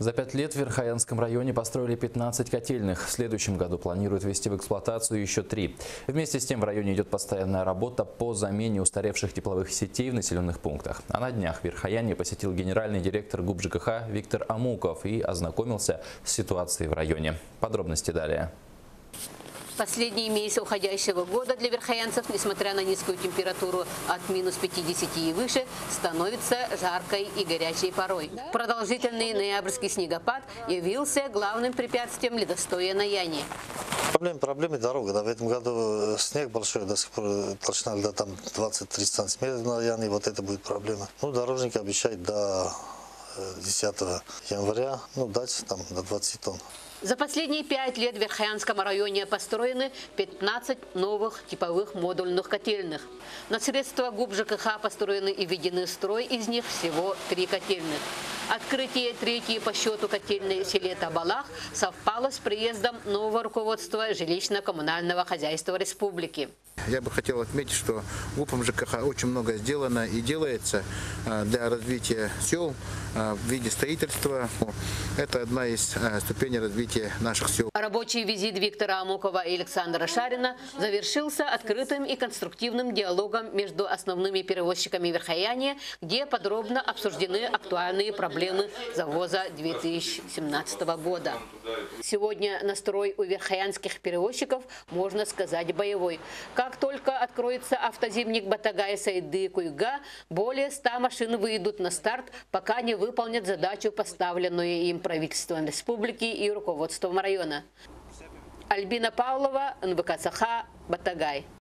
За пять лет в Верхоянском районе построили 15 котельных. В следующем году планируют ввести в эксплуатацию еще три. Вместе с тем в районе идет постоянная работа по замене устаревших тепловых сетей в населенных пунктах. А на днях в Верхояне посетил генеральный директор ГУП ЖКХ Виктор Амуков и ознакомился с ситуацией в районе. Подробности далее. Последние месяцы уходящего года для верхоянцев, несмотря на низкую температуру от минус 50 и выше, становится жаркой и горячей порой. Продолжительный ноябрьский снегопад явился главным препятствием ледостоя на Яне. Проблемы, проблемы дорога. Да, в этом году э, снег большой, до сих пор э, толщина льда там 20-30 сантиметров на Яне, вот это будет проблема. Ну, дорожники обещают до э, 10 января, ну, дать там до 20 тонн. За последние пять лет в Верхоянском районе построены 15 новых типовых модульных котельных. На средства ГУП ЖКХ построены и введены в строй, из них всего три котельных. Открытие третьей по счету котельной в селе Табалах совпало с приездом нового руководства жилищно-коммунального хозяйства республики. Я бы хотел отметить, что ГУПом ЖКХ очень много сделано и делается а, для развития сел а, в виде строительства. Это одна из а, ступеней развития наших сел. Рабочий визит Виктора Амукова и Александра Шарина завершился открытым и конструктивным диалогом между основными перевозчиками Верхояне, где подробно обсуждены актуальные проблемы завоза 2017 года. Сегодня настрой у верхоянских перевозчиков, можно сказать, боевой. Как только откроется автозимник Батагая Сайды Куйга, более 100 машин выйдут на старт, пока не выполнят задачу, поставленную им правительством республики и руководством района. Альбина Павлова, НВК Саха, Батагай.